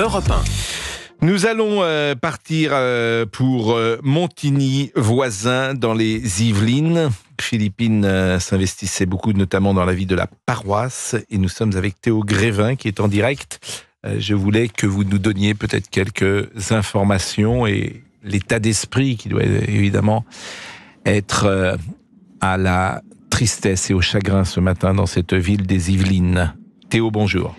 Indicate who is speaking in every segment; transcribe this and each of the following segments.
Speaker 1: Europe 1.
Speaker 2: Nous allons euh, partir euh, pour euh, Montigny, voisin, dans les Yvelines. Philippine s'investissait beaucoup, notamment dans la vie de la paroisse. Et nous sommes avec Théo Grévin, qui est en direct. Je voulais que vous nous donniez peut-être quelques informations et l'état d'esprit qui doit évidemment être à la tristesse et au chagrin ce matin dans cette ville des Yvelines. Théo, bonjour.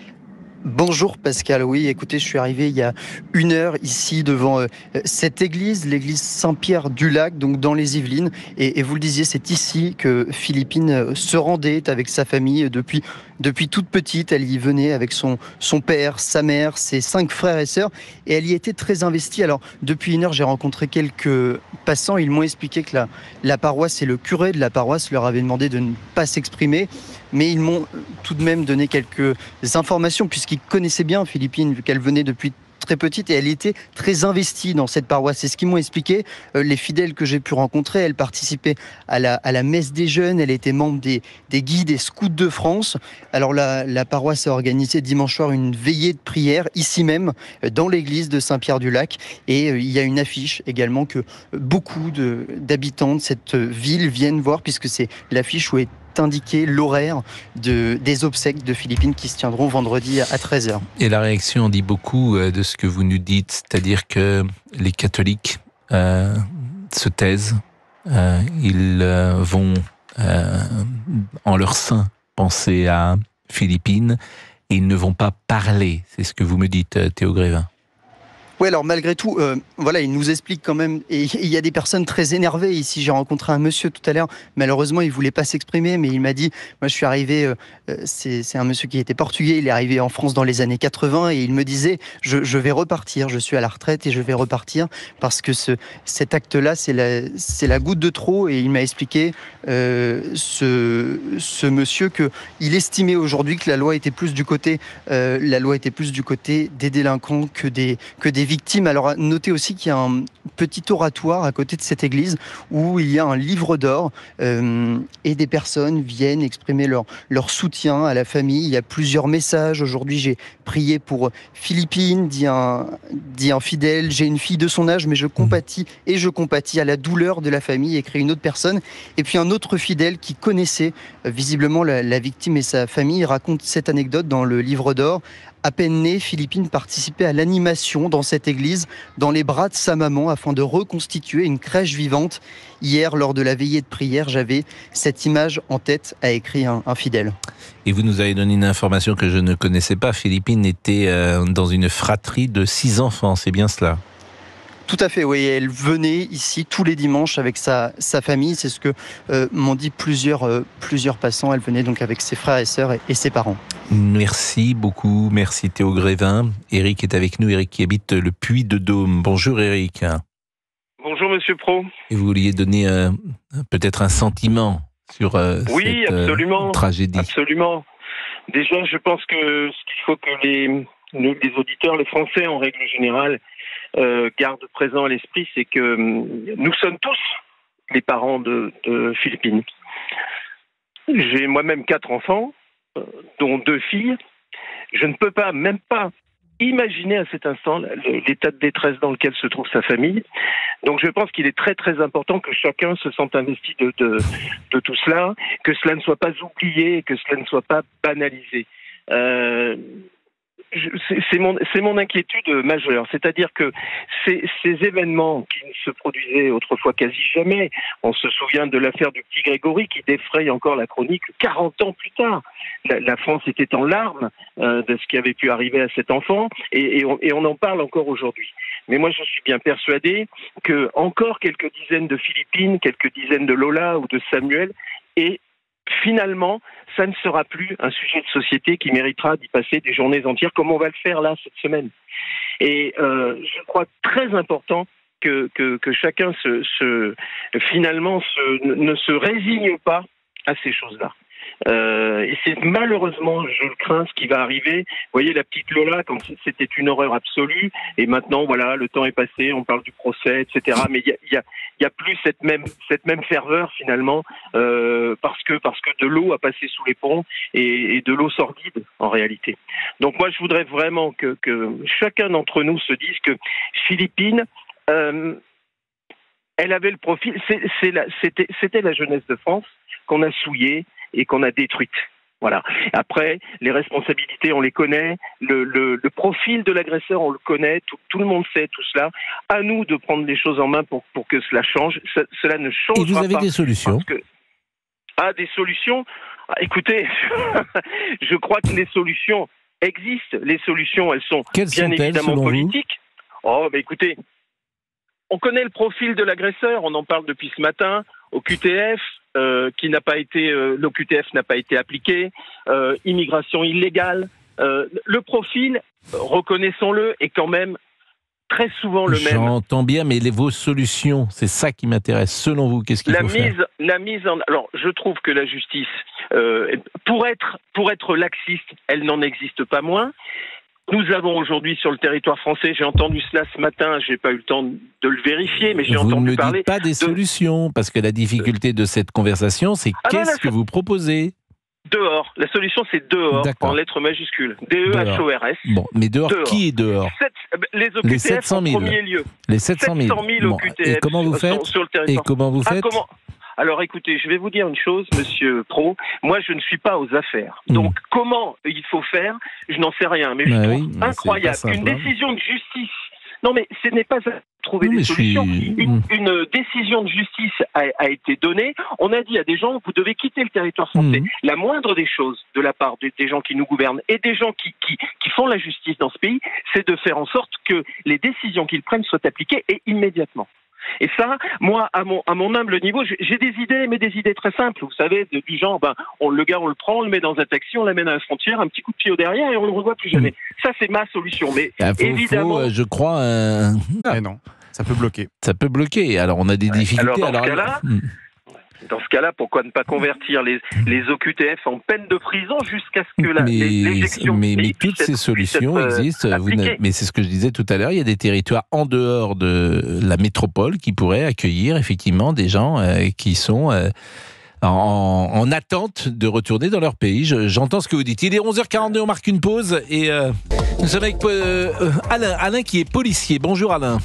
Speaker 3: Bonjour Pascal, oui écoutez je suis arrivé il y a une heure ici devant euh, cette église, l'église Saint-Pierre du Lac, donc dans les Yvelines. Et, vous le disiez c'est ici que Philippine euh, se rendait avec sa famille depuis, depuis toute petite, elle y venait avec son, son père, sa mère, ses cinq frères et sœurs et elle y était très investie. Alors depuis une heure j'ai rencontré quelques passants, ils m'ont expliqué que la, la paroisse et le curé de la paroisse leur avaient demandé de ne pas s'exprimer mais ils m'ont tout de même donné quelques informations puisqu'ils connaissaient bien Philippine vu qu'elle venait depuis très petite et elle était très investie dans cette paroisse. C'est ce qu'ils m'ont expliqué. Euh, les fidèles que j'ai pu rencontrer, elle participait à la, à la messe des jeunes, elle était membre des, des guides et scouts de France. Alors la, la paroisse a organisé dimanche soir une veillée de prière ici même, euh, dans l'église de Saint-Pierre-du-Lac. Et euh, il y a une affiche également que beaucoup de- d'habitants de cette ville viennent voir puisque c'est l'affiche où est indiqué l'horaire de, des obsèques de Philippines qui se tiendront vendredi à 13h.
Speaker 2: Et la réaction dit beaucoup euh, de ce que vous nous dites, c'est-à-dire que les catholiques euh, se taisent, euh, ils vont en leur sein penser à Philippines et ils ne vont pas parler. C'est ce que vous me dites, Théo Grévin.
Speaker 3: Oui, alors malgré tout, euh, voilà, il nous explique quand même, et il y a des personnes très énervées. Ici. J'ai rencontré un monsieur tout à l'heure, malheureusement, il voulait pas s'exprimer, mais il m'a dit, moi je suis arrivé, euh, euh, c'est un monsieur qui était portugais, il est arrivé en France dans les années 80, et il me disait, je, vais repartir, je suis à la retraite et je vais repartir, parce que ce, cet acte-là, c'est la, goutte de trop, et il m'a expliqué, ce, ce monsieur, que il estimait aujourd'hui que la loi était plus du côté, la loi était plus du côté des délinquants que des, que des victimes. Alors, notez aussi qu'il y a un petit oratoire à côté de cette église où il y a un livre d'or euh, et des personnes viennent exprimer leur, leur soutien à la famille. Il y a plusieurs messages. Aujourd'hui, j'ai prié pour Philippine, dit un, dit un fidèle. J'ai une fille de son âge, mais je compatis et je compatis à la douleur de la famille, écrit une autre personne. Et puis un autre fidèle qui connaissait euh, visiblement la, la victime et sa famille raconte cette anecdote dans le livre d'or. À peine née, Philippine participait à l'animation dans cette église, dans les bras de sa maman, afin de reconstituer une crèche vivante. Hier, lors de la veillée de prière, j'avais cette image en tête, a écrit un, un fidèle.
Speaker 2: Et vous nous avez donné une information que je ne connaissais pas. Philippine était euh, dans une fratrie de six enfants, c'est bien cela?
Speaker 3: Tout à fait, oui. Elle venait ici tous les dimanches avec sa, sa famille. C'est ce que euh, m'ont dit plusieurs, euh, plusieurs passants. Elle venait donc avec ses frères et sœurs et, et ses parents.
Speaker 2: Merci beaucoup, merci Théo Grévin. Eric est avec nous, Eric qui habite le Puy de Dôme. Bonjour Eric.
Speaker 4: Bonjour Monsieur Pro.
Speaker 2: Et vous vouliez donner euh, peut-être un sentiment sur euh,
Speaker 4: Oui,
Speaker 2: cette euh,
Speaker 4: absolument.
Speaker 2: tragédie.
Speaker 4: Absolument. Déjà, je pense que ce qu'il faut que les, nous, les auditeurs, les Français en règle générale, euh, gardent présent à l'esprit, c'est que hum, nous sommes tous les parents de, de Philippine. J'ai moi-même quatre enfants, euh, dont deux filles. Je ne peux pas, même pas, imaginer à cet instant l'état de détresse dans lequel se trouve sa famille. Donc je pense qu'il est très très important que chacun se sente investi de, tout cela, que cela ne soit pas oublié, que cela ne soit pas banalisé. Euh, c'est mon, inquiétude majeure. C'est-à-dire que ces, événements qui ne se produisaient autrefois quasi jamais, on se souvient de l'affaire du petit Grégory qui défraye encore la chronique 40 ans plus tard. La, France était en larmes euh, de ce qui avait pu arriver à cet enfant et, et, on, et on en parle encore aujourd'hui. Mais moi, je suis bien persuadé que encore quelques dizaines de Philippines, quelques dizaines de Lola ou de Samuel, et finalement, ça ne sera plus un sujet de société qui méritera d'y passer des journées entières, comme on va le faire là cette semaine. Et euh, je crois très important que, que, que chacun se, se finalement se, ne se résigne pas à ces choses-là. Euh, et c'est malheureusement, je le crains, ce qui va arriver. Vous voyez la petite Lola, si c'était une horreur absolue. Et maintenant, voilà, le temps est passé, on parle du procès, etc. Mais il y a, plus cette même cette même ferveur finalement, euh, parce que parce que de l'eau a passé sous les ponts et, de l'eau sordide en réalité. Donc moi, je voudrais vraiment que, que chacun d'entre nous se dise que Philippines euh, elle avait le profil, c'était la jeunesse de France qu'on a souillée et qu'on a détruite. Voilà. Après, les responsabilités, on les connaît. Le, le, le profil de l'agresseur, on le connaît. Tout, tout, le monde sait tout cela. À nous de prendre les choses en main pour, pour que cela change. Ce, cela ne change pas.
Speaker 2: Et vous avez des solutions
Speaker 4: que... Ah, des solutions ah, Écoutez, je crois que les solutions existent. Les solutions, elles sont
Speaker 2: Quelles
Speaker 4: bien
Speaker 2: sont
Speaker 4: évidemment politiques. Oh, mais écoutez, on connaît le profil de l'agresseur, on en parle depuis ce matin, au QTF, euh, qui n'a pas été, euh, l'OQTF n'a pas été appliqué, euh, immigration illégale. Euh, le profil, reconnaissons-le, est quand même très souvent le même.
Speaker 2: J'entends bien, mais les, vos solutions, c'est ça qui m'intéresse. Selon vous, qu'est-ce qu'il
Speaker 4: la
Speaker 2: faut
Speaker 4: mise,
Speaker 2: faire
Speaker 4: La mise en, alors, je trouve que la justice, euh, pour être pour être laxiste, elle n'en existe pas moins. Nous avons aujourd'hui sur le territoire français, j'ai entendu cela ce matin, j'ai pas eu le temps de le vérifier, mais j'ai
Speaker 2: Vous
Speaker 4: entendu
Speaker 2: ne me
Speaker 4: parler.
Speaker 2: dites pas des
Speaker 4: de-
Speaker 2: solutions, parce que la difficulté de cette conversation, c'est
Speaker 4: Ah
Speaker 2: qu'est-ce que vous proposez
Speaker 4: Dehors. La solution, c'est dehors, en lettres majuscules. D-E-H-O-R-S.
Speaker 2: Bon, mais dehors,
Speaker 4: Dehors.
Speaker 2: qui est dehors
Speaker 4: Sept- euh, les OQTF
Speaker 2: Les 700
Speaker 4: en
Speaker 2: 000.
Speaker 4: premier lieu.
Speaker 2: Les 700 000.
Speaker 4: 700 000
Speaker 2: Bon,
Speaker 4: OQTF
Speaker 2: Et comment vous faites
Speaker 4: sur le
Speaker 2: Et
Speaker 4: territoire.
Speaker 2: comment vous
Speaker 4: Ah,
Speaker 2: faites
Speaker 4: comment Alors écoutez, je vais vous dire une chose, monsieur Pro. Moi, je ne suis pas aux affaires.
Speaker 2: Hmm.
Speaker 4: Donc, comment il faut faire? Je n'en sais rien. Mais je
Speaker 2: Bah
Speaker 4: trouve
Speaker 2: oui,
Speaker 4: incroyable qu'une
Speaker 2: hein.
Speaker 4: décision de justice. Non, mais ce n'est pas à trouver
Speaker 2: Non,
Speaker 4: des
Speaker 2: suis-
Speaker 4: solutions. Une,
Speaker 2: Hmm.
Speaker 4: une décision de justice a, a été donnée. On a dit à des gens vous devez quitter le territoire français.
Speaker 2: Mhm.
Speaker 4: La moindre des choses de la part des, des gens qui nous gouvernent et des gens qui, qui, qui font la justice dans ce pays, c'est de faire en sorte que les décisions qu'ils prennent soient appliquées et immédiatement. Et ça, moi, à mon, à mon humble niveau, j'ai des idées, mais des idées très simples. Vous savez, de- du genre, ben, on, le gars, on le prend, on le met dans un taxi, on l'amène à la frontière, un petit coup de pied au derrière et on le revoit plus jamais. Ça, c'est ma solution. Mais
Speaker 2: Ah, faut-
Speaker 4: évidemment-
Speaker 2: faut, euh, je crois, un-
Speaker 5: Eh non, ça peut bloquer.
Speaker 2: ça peut bloquer. Alors, on a des difficultés.
Speaker 4: alors, dans ce cas-là,
Speaker 2: Hmm.
Speaker 4: Dans ce cas-là, pourquoi ne pas convertir les, les OQTF en peine de prison jusqu'à ce que la,
Speaker 2: mais,
Speaker 4: l'é- l'éjection
Speaker 2: mais, mais toutes ces
Speaker 4: être-
Speaker 2: solutions
Speaker 4: euh,
Speaker 2: existent. Vous n'avez- mais c'est ce que je disais tout à l'heure. Il y a des territoires en dehors de la métropole qui pourraient accueillir effectivement des gens euh, qui sont euh, en, en attente de retourner dans leur pays. Je- J'entends ce que vous dites. Il est 11h42, on marque une pause et euh, nous sommes avec euh, euh, Alain. Alain qui est policier. Bonjour Alain.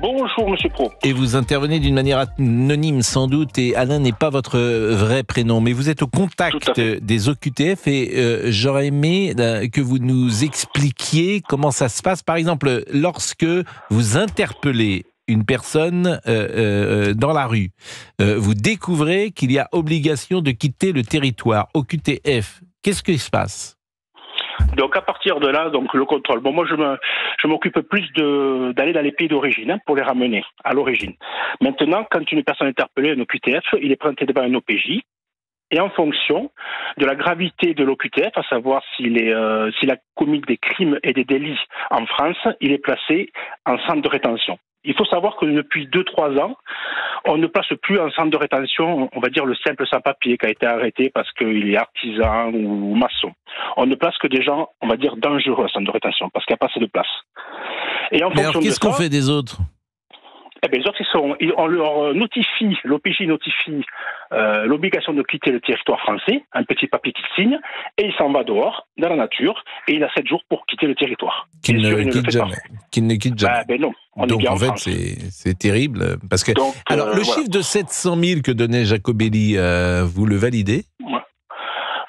Speaker 4: Bonjour, monsieur Pro.
Speaker 2: Et vous intervenez d'une manière anonyme sans doute, et Alain n'est pas votre vrai prénom, mais vous êtes au contact des OQTF et euh, j'aurais aimé euh, que vous nous expliquiez comment ça se passe. Par exemple, lorsque vous interpellez une personne euh, euh, dans la rue, euh, vous découvrez qu'il y a obligation de quitter le territoire OQTF. Qu'est-ce qui se passe?
Speaker 6: Donc à partir de là, donc le contrôle. Bon, moi je m'occupe plus d'aller dans les pays d'origine hein, pour les ramener à l'origine. Maintenant, quand une personne est interpellée, un OQTF, il est présenté devant un OPJ. Et en fonction de la gravité de l'OQTF, à savoir euh, s'il a commis des crimes et des délits en France, il est placé en centre de rétention. Il faut savoir que depuis 2-3 ans, on ne place plus en centre de rétention, on va dire le simple sans-papier qui a été arrêté parce qu'il est artisan ou maçon. On ne place que des gens, on va dire, dangereux en centre de rétention parce qu'il n'y a pas assez de place. Et en
Speaker 2: Mais alors, qu'est-ce qu'on fait des autres?
Speaker 6: Eh bien, les autres, ils sont, on leur notifie, l'OPJ notifie euh, l'obligation de quitter le territoire français, un petit papier qu'il signe, et il s'en va dehors, dans la nature, et il a sept jours pour quitter le territoire.
Speaker 2: Qu'il ne quitte jamais. Qu'il ne quitte jamais.
Speaker 6: Bah, ben non, on est
Speaker 2: Donc
Speaker 6: bien
Speaker 2: en
Speaker 6: en
Speaker 2: fait, c'est c'est terrible parce que
Speaker 6: Donc,
Speaker 2: Alors,
Speaker 6: euh,
Speaker 2: le
Speaker 6: voilà.
Speaker 2: chiffre de 700 000 que donnait Jacobelli, euh, vous le validez?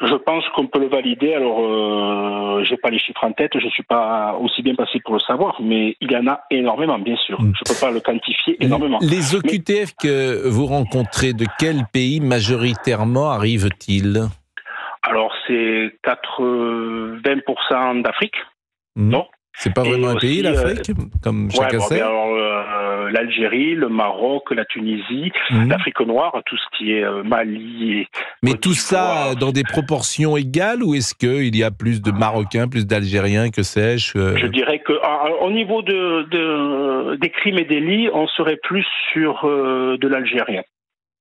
Speaker 6: Je pense qu'on peut le valider. Alors, euh, j'ai pas les chiffres en tête, je suis pas aussi bien passé pour le savoir, mais il y en a énormément, bien sûr.
Speaker 2: Mm.
Speaker 6: Je peux pas le quantifier énormément.
Speaker 2: Les OQTF que vous rencontrez, de quel pays majoritairement arrivent-ils?
Speaker 6: Alors, c'est 80% d'Afrique.
Speaker 2: Hmm
Speaker 6: Non?
Speaker 2: C'est pas vraiment un pays,
Speaker 6: euh,
Speaker 2: l'Afrique, comme
Speaker 6: Ouais,
Speaker 2: chacun
Speaker 6: bon,
Speaker 2: sait?
Speaker 6: ben alors, euh, l'Algérie, le Maroc, la Tunisie,
Speaker 2: Hmm.
Speaker 6: l'Afrique noire, tout ce qui est euh, Mali. Et...
Speaker 2: Mais tout ça dans des proportions égales ou est-ce qu'il y a plus de Marocains, plus d'Algériens, que sais-je euh,
Speaker 6: Je dirais que ah, au niveau de, de- des crimes et délits, on serait plus sur euh, de l'algérien.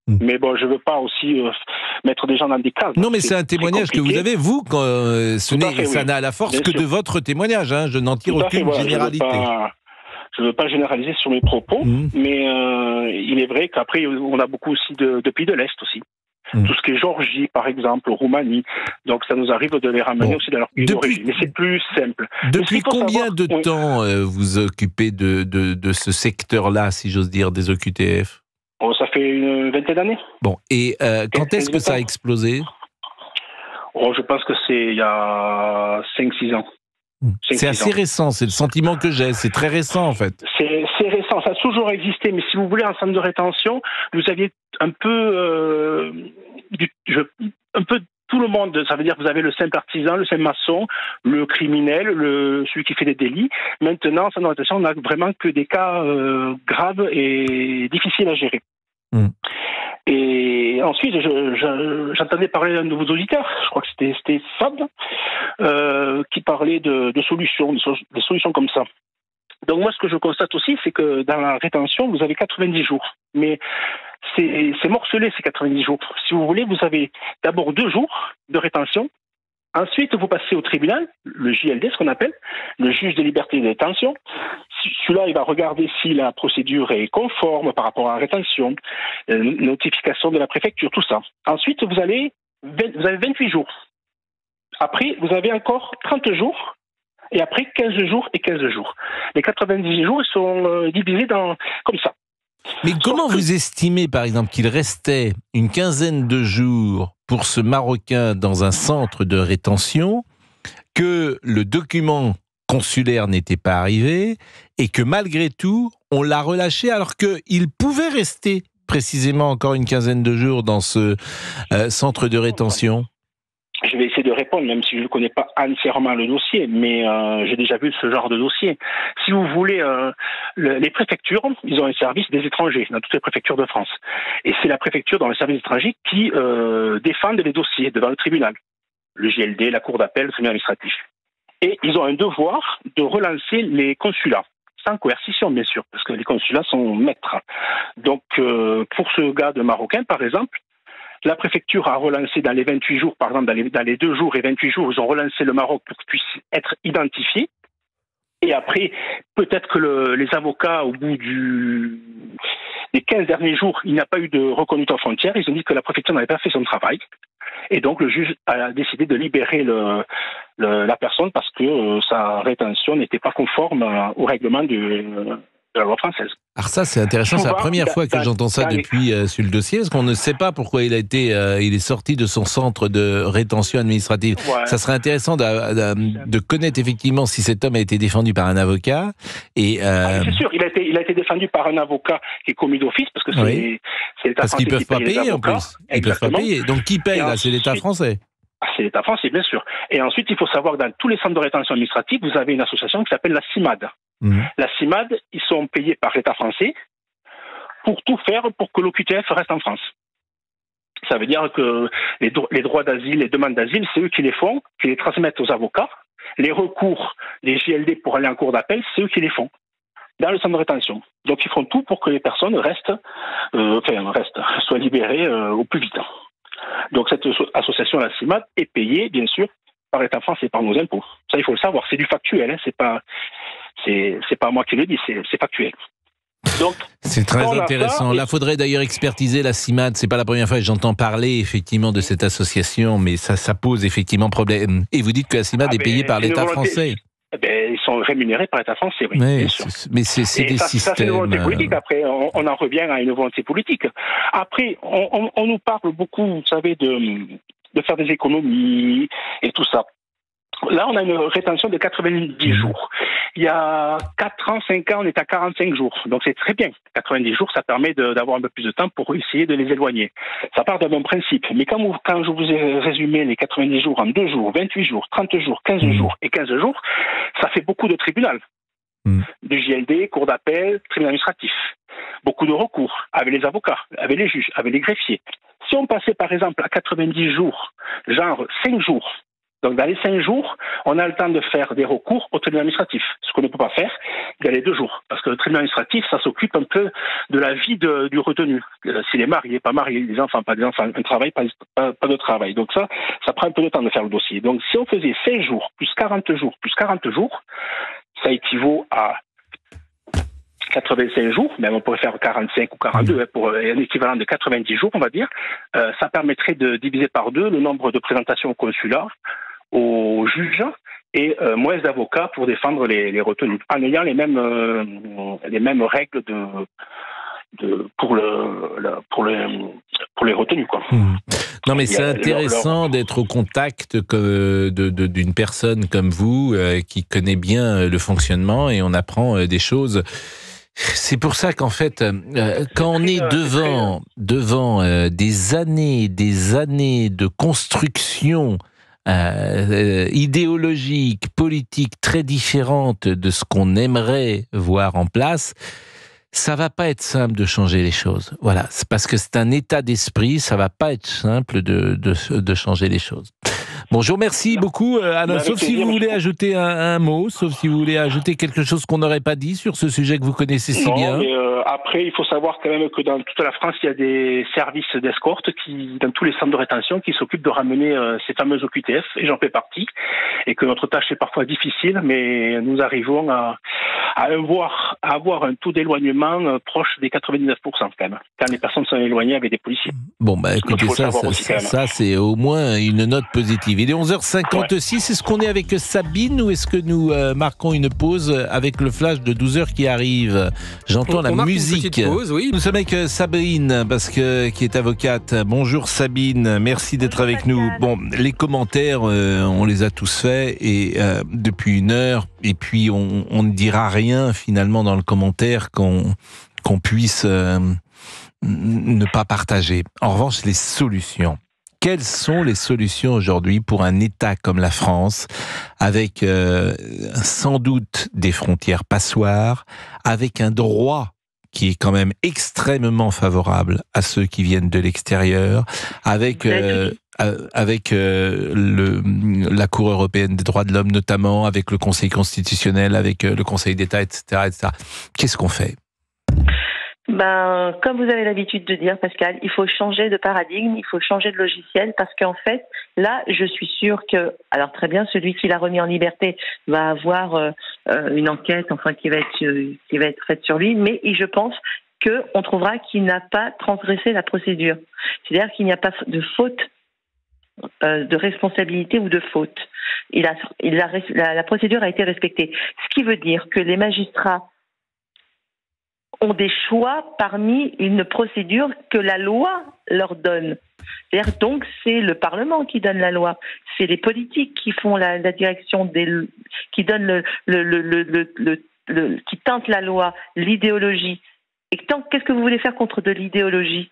Speaker 2: Hmm.
Speaker 6: Mais bon, je veux pas aussi euh, mettre des gens dans des cases.
Speaker 2: Non, mais c'est un témoignage que vous avez, vous, quand, euh, ce
Speaker 6: à
Speaker 2: n'est-
Speaker 6: fait,
Speaker 2: ça
Speaker 6: oui.
Speaker 2: n'a la force
Speaker 6: Bien
Speaker 2: que
Speaker 6: sûr.
Speaker 2: de votre témoignage. Hein. Je n'en tire
Speaker 6: Tout à fait,
Speaker 2: aucune
Speaker 6: voilà,
Speaker 2: généralité.
Speaker 6: Je veux je veux pas généraliser sur mes propos,
Speaker 2: Mhm.
Speaker 6: mais euh, il est vrai qu'après, on a beaucoup aussi de, de pays de l'Est aussi.
Speaker 2: Mhm.
Speaker 6: Tout ce qui est Géorgie, par exemple, Roumanie. Donc, ça nous arrive de les ramener
Speaker 2: Bon.
Speaker 6: aussi dans leur pays d'origine. Mais c'est plus simple.
Speaker 2: Depuis combien
Speaker 6: savoir-
Speaker 2: de
Speaker 6: oui.
Speaker 2: temps euh, vous occupez de, de, de ce secteur-là, si j'ose dire, des OQTF
Speaker 6: Bon, ça fait une vingtaine d'années.
Speaker 2: Bon, et euh, quand est-ce que ça a explosé?
Speaker 6: Oh, je pense que c'est il y a 5-6 ans. Cinq,
Speaker 2: C'est assez
Speaker 6: ans.
Speaker 2: récent, c'est le sentiment que j'ai, c'est très récent en fait.
Speaker 6: C'est c'est récent, ça a toujours existé, mais si vous voulez, en centre de rétention, vous aviez un peu, euh, du- je- un peu tout le monde. Ça veut dire que vous avez le simple artisan, le simple maçon, le criminel, le, celui qui fait des délits. Maintenant, de rétention, on n'a vraiment que des cas euh, graves et difficiles à gérer.
Speaker 2: Mm.
Speaker 6: Et ensuite, je- je- j'entendais parler d'un de vos auditeurs, je crois que c'était Fab, euh, qui parlait de, de solutions, de, so- de solutions comme ça. Donc moi, ce que je constate aussi, c'est que dans la rétention, vous avez 90 jours. Mais c'est morcelé, ces 90 jours. Si vous voulez, vous avez d'abord deux jours de rétention. Ensuite, vous passez au tribunal, le JLD, ce qu'on appelle, le juge des libertés de détention. Celui-là, il va regarder si la procédure est conforme par rapport à la rétention, euh, notification de la préfecture, tout ça. Ensuite, vous, allez, vous avez 28 jours. Après, vous avez encore 30 jours. Et après, 15 jours et 15 jours. Les 90 jours ils sont euh, divisés dans, comme ça.
Speaker 2: Mais comment vous estimez par exemple qu'il restait une quinzaine de jours pour ce Marocain dans un centre de rétention, que le document consulaire n'était pas arrivé et que malgré tout, on l'a relâché alors qu'il pouvait rester précisément encore une quinzaine de jours dans ce euh, centre de rétention?
Speaker 6: Je vais essayer de répondre, même si je ne connais pas entièrement le dossier, mais euh, j'ai déjà vu ce genre de dossier. Si vous voulez, euh, le- les préfectures, ils ont un service des étrangers dans toutes les préfectures de France. Et c'est la préfecture dans le service étranger qui euh, défendent les dossiers devant le tribunal. Le JLD, la cour d'appel, le tribunal administratif. Et ils ont un devoir de relancer les consulats. Sans coercition, bien sûr, parce que les consulats sont maîtres. Donc, euh, pour ce gars de Marocain, par exemple, la préfecture a relancé dans les 28 jours, par exemple, dans les, deux jours et 28 jours, ils ont relancé le Maroc pour qu'il puisse être identifié. Et après, peut-être que le- les avocats, au bout du, des 15 derniers jours, il n'y a pas eu de reconduite en frontière. Ils ont dit que la préfecture n'avait pas fait son travail. Et donc, le juge a décidé de libérer la personne parce que euh, sa rétention n'était pas conforme euh, au règlement de, de la loi française.
Speaker 2: Alors ça, c'est intéressant. C'est la première fois que j'entends ça depuis euh, sur le dossier, parce qu'on ne sait pas pourquoi il a été, euh, il est sorti de son centre de rétention administrative.
Speaker 6: Ouais.
Speaker 2: Ça serait intéressant de, connaître effectivement si cet homme a été défendu par un avocat. Et
Speaker 6: Ah,
Speaker 2: euh,
Speaker 6: c'est sûr, il a, été, il a été défendu par un avocat qui est commis d'office parce que c'est
Speaker 2: Oui.
Speaker 6: l'État
Speaker 2: parce qu'ils peuvent pas payer en plus. Ils peuvent pas
Speaker 6: Exactement.
Speaker 2: payer. Donc qui paye là? C'est l'État français.
Speaker 6: Ah, c'est l'État français, bien sûr. Et ensuite, il faut savoir que dans tous les centres de rétention administrative, vous avez une association qui s'appelle la CIMAD.
Speaker 2: Mhm.
Speaker 6: La CIMAD, ils sont payés par l'État français pour tout faire pour que l'OQTF reste en France. Ça veut dire que les, dro- les droits d'asile, les demandes d'asile, c'est eux qui les font, qui les transmettent aux avocats. Les recours, les JLD pour aller en cours d'appel, c'est eux qui les font dans le centre de rétention. Donc ils font tout pour que les personnes restent, euh, enfin restent, soient libérées euh, au plus vite. Donc cette asso- association, la CIMAD, est payée, bien sûr, par l'État français et par nos impôts. Ça, il faut le savoir. C'est du factuel. Hein. C'est pas, c'est, c'est pas moi qui le dis. C'est, factuel.
Speaker 2: C'est très intéressant. Là, faudrait d'ailleurs expertiser la CIMAD. C'est pas la première fois que j'entends parler effectivement de cette association, mais ça, ça pose effectivement problème. Et vous dites que la CIMAD
Speaker 6: Ah
Speaker 2: est payée
Speaker 6: ben,
Speaker 2: par l'État français.
Speaker 6: eh ben, ils sont rémunérés par l'État français, oui, bien sûr.
Speaker 2: mais c'est des
Speaker 6: ça, ça, c'est une
Speaker 2: systèmes.
Speaker 6: volonté politique.
Speaker 2: euh,
Speaker 6: Après, on, on en revient à une volonté politique. Après, on, on- on nous parle beaucoup, vous savez, de, de faire des économies et tout ça. Là, on a une rétention de 90
Speaker 2: Mhm.
Speaker 6: jours. Il y a 4 ans, 5 ans, on est à 45 jours. Donc c'est très bien. 90 jours, ça permet d'avoir un peu plus de temps pour essayer de les éloigner. Ça part d'un bon principe. Mais quand, vous- quand je vous ai résumé les 90 jours en 2 jours, 28 jours, 30 jours, 15
Speaker 2: Mhm.
Speaker 6: jours et 15 jours, ça fait beaucoup de tribunal.
Speaker 2: Mhm.
Speaker 6: De JLD, cour d'appel, tribunal administratif. Beaucoup de recours avec les avocats, avec les juges, avec les greffiers. Si on passait par exemple à 90 jours, genre 5 jours Donc dans les cinq jours, on a le temps de faire des recours au tribunal administratif, ce qu'on ne peut pas faire dans les deux jours, parce que le tribunal administratif, ça s'occupe un peu de la vie du retenu. Euh, S'il est marié, pas marié, des enfants, pas des enfants, un travail, pas de travail. Donc ça, ça prend un peu de temps de faire le dossier. Donc si on faisait 5 jours, plus 40 jours, plus 40 jours, ça équivaut à 85 jours, même on pourrait faire 45 ou 42, hein, pour euh, un équivalent de 90 jours, on va dire. Euh, ça permettrait de diviser par deux le nombre de présentations au consulat, aux juges et euh, moins d'avocats pour défendre les, les retenus, en ayant les mêmes, euh, les mêmes règles de, de, pour, le, le- pour, le, pour les retenus. Quoi.
Speaker 2: Hmm. Non, mais c'est intéressant d'être au contact que- de- de- d'une personne comme vous euh, qui connaît bien euh, le fonctionnement et on apprend des choses. C'est pour ça qu'en fait, euh, quand on est devant, devant euh, des années, des années de construction euh, idéologique, politique très différente de ce qu'on aimerait voir en place, ça va pas être simple de changer les choses. Voilà, c'est parce que c'est un état d'esprit, ça va pas être simple de, de, de changer les choses. Bonjour, merci beaucoup euh, Alain.
Speaker 6: Bah,
Speaker 2: Sauf si vous voulez ajouter un, un mot, sauf si vous voulez ajouter quelque chose qu'on n'aurait pas dit sur ce sujet que vous connaissez si
Speaker 6: Non,
Speaker 2: bien.
Speaker 6: euh, après, il faut savoir quand même que dans toute la France, il y a des services d'escorte qui, dans tous les centres de rétention, qui s'occupent de ramener euh, ces fameuses OQTF, et j'en fais partie, et que notre tâche est parfois difficile, mais nous arrivons à, à avoir, à avoir un taux d'éloignement proche des 99% quand même, quand les personnes sont éloignées avec des policiers.
Speaker 2: Bon, bah écoutez, ça, ça, c'est au moins une note positive. Il est 11h56. Est-ce qu'on est avec Sabine ou est-ce que nous euh, marquons une pause avec le flash de 12h qui arrive? J'entends la
Speaker 7: on marque une
Speaker 2: musique.
Speaker 7: petite pause, oui.
Speaker 2: Nous sommes avec euh, Sabine, parce que, qui est avocate. Bonjour Sabine, merci d'être avec nous. Bon, les commentaires, euh, on les a tous faits et euh, depuis une heure, et puis on, on ne dira rien finalement dans le commentaire qu'on puisse euh, ne pas partager. En revanche, les solutions. Quelles sont les solutions aujourd'hui pour un État comme la France, avec euh, sans doute des frontières passoires, avec un droit qui est quand même extrêmement favorable à ceux qui viennent de l'extérieur, avec euh, euh, avec euh, le, la Cour européenne des droits de l'homme notamment, avec le Conseil constitutionnel, avec euh, le Conseil d'État, etc., etc. Qu'est-ce qu'on fait?
Speaker 8: Ben, comme vous avez l'habitude de dire, Pascal, il faut changer de paradigme, il faut changer de logiciel, parce qu'en fait, là, je suis sûre que, alors très bien, celui qui l'a remis en liberté va avoir euh, euh, une enquête, enfin, qui va être euh, qui va être faite sur lui, mais je pense qu'on trouvera qu'il n'a pas transgressé la procédure. C'est-à-dire qu'il n'y a pas de faute, de responsabilité ou de faute. Il a, il a, la, la procédure a été respectée. Ce qui veut dire que les magistrats ont des choix parmi une procédure que la loi leur donne. C'est-à-dire donc c'est le Parlement qui donne la loi, c'est les politiques qui font la, la direction des, qui donnent le, le, le, le, le, le qui tentent la loi, l'idéologie. Et tant, qu'est-ce que vous voulez faire contre de l'idéologie?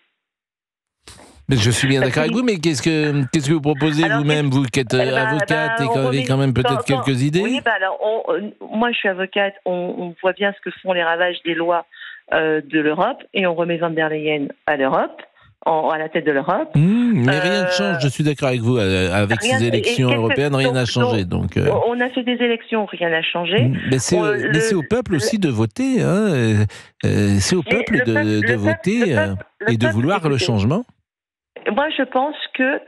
Speaker 2: Mais je suis bien d'accord avec vous, mais qu'est-ce que qu'est-ce que vous proposez vous-même, vous qui êtes
Speaker 8: Eh ben,
Speaker 2: avocate
Speaker 8: ben,
Speaker 2: et qui avez quand même peut-être quelques idées
Speaker 8: Oui, ben alors, on- euh, moi je suis avocate, on, on voit bien ce que font les ravages des lois euh, de l'Europe et on remet Van der Leyen à l'Europe, en- à la tête de l'Europe.
Speaker 2: Mmh, mais rien ne
Speaker 8: Euh,
Speaker 2: change, je suis d'accord avec vous. euh, Avec
Speaker 8: rien-
Speaker 2: ces élections européennes, rien n'a changé. Donc,
Speaker 8: On a fait des élections, rien n'a changé.
Speaker 2: mmh, mais c'est au- peuple aussi de voter. hein, C'est au peuple
Speaker 8: le
Speaker 2: de,
Speaker 8: peuple-
Speaker 2: voter
Speaker 8: peuple-
Speaker 2: et de vouloir le changement.
Speaker 8: Moi, je pense que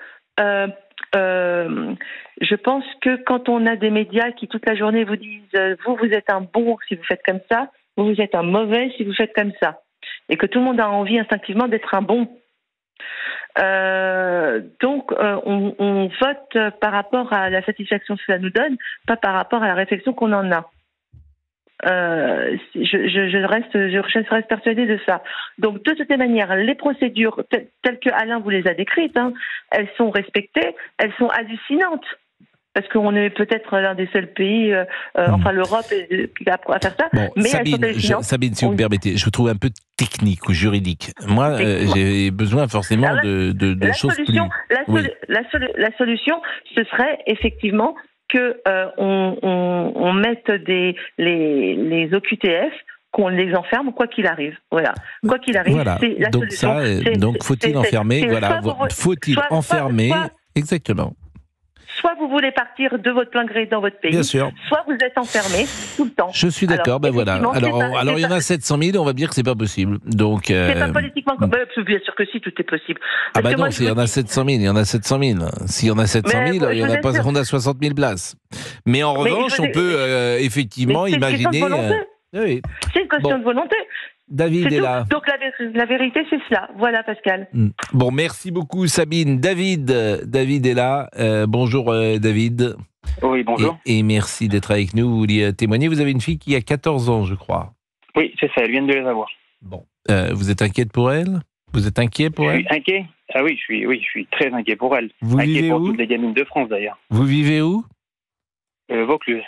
Speaker 8: euh, euh, je pense que quand on a des médias qui toute la journée vous disent euh, vous vous êtes un bon si vous faites comme ça, vous vous êtes un mauvais si vous faites comme ça, et que tout le monde a envie instinctivement d'être un bon. Euh, donc, euh, on, vote par rapport à la satisfaction que ça nous donne, pas par rapport à la réflexion qu'on en a. Euh, je, je, reste, je reste persuadée de ça. Donc, de toute manière, les procédures telles, telles que Alain vous les a décrites, hein, elles sont respectées, elles sont hallucinantes. Parce qu'on est peut-être l'un des seuls pays, euh, euh, enfin l'Europe, euh, qui faire ça.
Speaker 2: Bon,
Speaker 8: mais
Speaker 2: Sabine, je-. Sabine, si vous me permettez, je vous trouve un peu technique ou juridique. Moi, euh, j'ai besoin forcément
Speaker 8: Alors,
Speaker 2: de, de, de
Speaker 8: la
Speaker 2: choses
Speaker 8: solution,
Speaker 2: plus.
Speaker 8: la,
Speaker 2: Oui.
Speaker 8: la, solu- la solution, ce serait effectivement que euh, on, on, on mette des les, les OQTF qu'on les enferme quoi qu'il arrive. Voilà. Quoi qu'il arrive,
Speaker 2: Voilà.
Speaker 8: c'est la
Speaker 2: Donc
Speaker 8: solution.
Speaker 2: ça, donc faut-il enfermer Voilà. Faut-il enfermer Exactement.
Speaker 8: Soit vous voulez partir de votre plein gré dans votre pays,
Speaker 2: Bien sûr.
Speaker 8: soit vous êtes enfermé tout le temps.
Speaker 2: Je suis d'accord, ben voilà. Alors,
Speaker 8: pas-
Speaker 2: alors il y en a 700 000, on va dire que c'est pas possible. Donc, euh,
Speaker 8: C'est pas politiquement correct. Bah, Bien sûr que si, tout est possible.
Speaker 2: ah bah non, s'il y en a
Speaker 8: dis-
Speaker 2: 700 000, il y en a 700 000. S'il y en a 700
Speaker 8: Mais
Speaker 2: 000,
Speaker 8: moi,
Speaker 2: il y en a pas, on a 60 000 places. Mais en revanche, on peut euh, effectivement
Speaker 8: Mais c'est une question de
Speaker 2: imaginer.
Speaker 8: volonté.
Speaker 2: euh, oui.
Speaker 8: C'est une question
Speaker 2: Bon.
Speaker 8: de volonté.
Speaker 2: David est là.
Speaker 8: Donc la, vé- la vérité, c'est cela. Voilà, Pascal.
Speaker 2: Hmm. Bon, merci beaucoup Sabine. David, David est là. Euh, bonjour euh, David.
Speaker 7: Oui, bonjour.
Speaker 2: Et, et merci d'être avec nous. Vous vouliez témoigner. Vous avez une fille qui a 14 ans, je crois.
Speaker 7: Oui, c'est ça, elle vient de les avoir.
Speaker 2: Bon. Euh, vous êtes inquiète pour elle? Vous êtes inquiet pour
Speaker 7: je
Speaker 2: elle?
Speaker 7: suis inquiet Ah oui, je suis, oui, je suis très inquiet pour elle.
Speaker 2: Vous
Speaker 7: inquiet
Speaker 2: vivez
Speaker 7: pour
Speaker 2: où?
Speaker 7: toutes les gamines de France d'ailleurs.
Speaker 2: Vous vivez où?
Speaker 7: Euh, Vaucluse.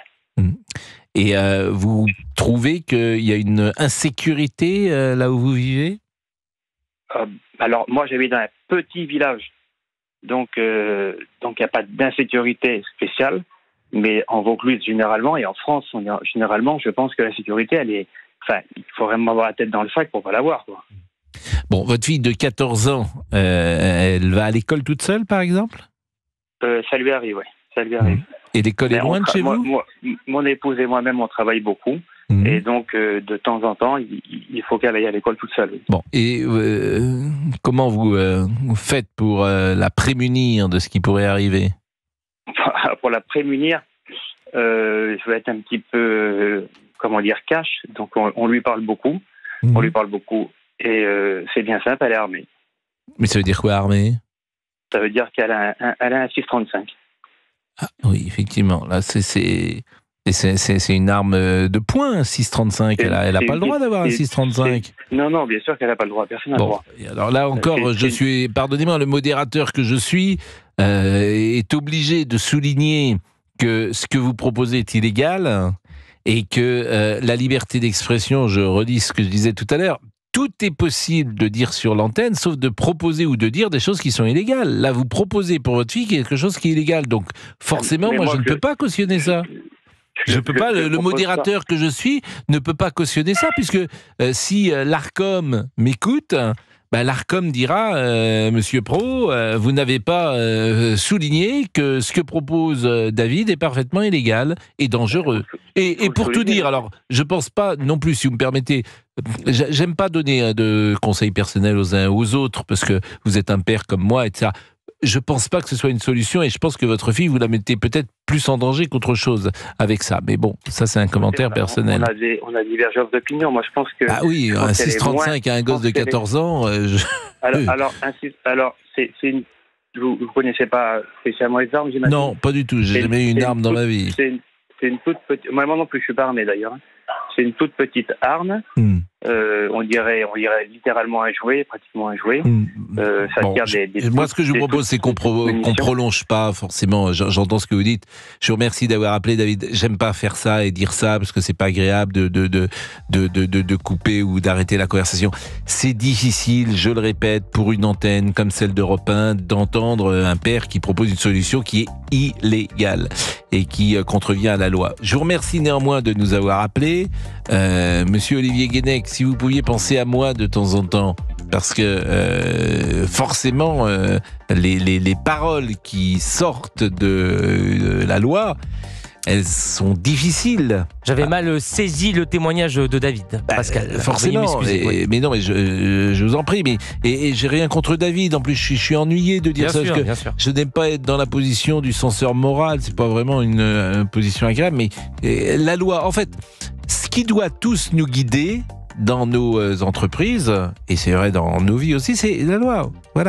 Speaker 2: Et euh, vous trouvez qu'il y a une insécurité euh, là où vous vivez?
Speaker 7: Euh, alors moi j'habite dans un petit village, donc donc il n'y a pas d'insécurité spéciale, mais en Vaucluse généralement et en France on est- généralement, je pense que la sécurité elle est, enfin il faut vraiment avoir la tête dans le sac pour pas l'avoir quoi.
Speaker 2: Bon, votre fille de 14 ans, euh, elle va à l'école toute seule, par exemple?
Speaker 7: Euh, ça lui arrive, ouais, ça lui arrive.
Speaker 2: Et l'école est
Speaker 7: on
Speaker 2: loin de chez
Speaker 7: moi-
Speaker 2: vous
Speaker 7: moi- mon épouse et moi-même on travaille beaucoup
Speaker 2: Mhm.
Speaker 7: et donc euh, de temps en temps il, il faut qu'elle aille à l'école toute seule.
Speaker 2: Bon, et euh, comment vous, euh, vous faites pour la prémunir de ce qui pourrait arriver?
Speaker 7: Pour la prémunir, je vais être un petit peu, comment dire, cash. Donc on, on lui parle beaucoup, on lui parle beaucoup. Et c'est bien simple, elle est armée.
Speaker 2: Mais ça veut dire quoi, armée?
Speaker 7: Ça veut dire qu'elle a un, un- elle a un 635.
Speaker 2: Ah, Oui, effectivement. Là, c'est une arme euh, de poing, 635. Elle a, elle a pas le droit d'avoir un
Speaker 7: C'est-
Speaker 2: 635.
Speaker 7: Non, non, bien sûr qu'elle n'a pas le droit, personne n'a le droit.
Speaker 2: alors là encore, je suis, pardonnez-moi, le modérateur que je suis euh, est obligé de souligner que ce que vous proposez est illégal et que euh, la liberté d'expression, je redis ce que je disais tout à l'heure, tout est possible de dire sur l'antenne, sauf de proposer ou de dire des choses qui sont illégales. Là, vous proposez pour votre fille quelque chose qui est illégal. Donc, forcément, moi,
Speaker 7: moi,
Speaker 2: je ne peux pas cautionner ça. Je ne peux pas, le, modérateur que je suis ne peut pas cautionner ça, puisque euh, si euh, l'ARCOM m'écoute, ben, l'ARCOM dira, euh, Monsieur Pro, euh, vous n'avez pas euh, souligné que ce que propose David est parfaitement illégal et dangereux. Et, et pour tout dire, alors, je pense pas non plus, si vous me permettez, j'a- j'aime pas donner euh, de conseils personnels aux uns aux autres, parce que vous êtes un père comme moi, etc. Je pense pas que ce soit une solution et je pense que votre fille, vous la mettez peut-être plus en danger qu'autre chose avec ça. Mais bon, ça c'est un commentaire
Speaker 7: On a-
Speaker 2: personnel.
Speaker 7: On a, des, on a divergences d'opinion. Moi, je pense que.
Speaker 2: Ah oui, un
Speaker 7: qu'elle est
Speaker 2: 635 à un gosse de
Speaker 7: qu'elle est-
Speaker 2: 14 ans, euh, je-
Speaker 7: Alors, alors, alors c'est c'est une. Vous ne connaissez pas spécialement les armes, j'imagine?
Speaker 2: Non, pas du tout. J'ai jamais eu une arme dans ma vie.
Speaker 7: C'est une, toute petite. Moi non plus, je suis pas armé d'ailleurs. hein. C'est une toute petite arme.
Speaker 2: Hmm.
Speaker 7: Euh, on dirait, on dirait littéralement un jouet, pratiquement un jouet.
Speaker 2: Hmm.
Speaker 7: Euh, ça
Speaker 2: Bon,
Speaker 7: tire
Speaker 2: je-
Speaker 7: des, des
Speaker 2: moi, ce que je vous propose, c'est qu'on pro-
Speaker 7: munitions.
Speaker 2: prolonge pas forcément. J'entends ce que vous dites. Je vous remercie d'avoir appelé, David. J'aime pas faire ça et dire ça parce que c'est pas agréable de de de, de- de couper ou d'arrêter la conversation. C'est difficile, je le répète, pour une antenne comme celle d'Europe 1, d'entendre un père qui propose une solution qui est illégale et qui euh, contrevient à la loi. Je vous remercie néanmoins de nous avoir appelés. Euh, Monsieur Olivier Guénec, si vous pouviez penser à moi de temps en temps, parce que euh, forcément, euh, les, les, les paroles qui sortent de, euh, la loi, elles sont difficiles.
Speaker 9: J'avais mal saisi le témoignage de David, Pascal.
Speaker 2: Euh, Forcément, et- mais non, mais je, je vous en prie, mais et, et j'ai rien contre David. En plus, je suis, je suis ennuyé de dire
Speaker 9: Bien
Speaker 2: ça
Speaker 9: sûr,
Speaker 2: parce que je n'aime pas être dans la position du censeur moral. C'est pas vraiment une, euh, position agréable, mais la loi, en fait, ce qui doit tous nous guider dans nos euh, entreprises et c'est vrai dans nos vies aussi, c'est la loi. Voilà.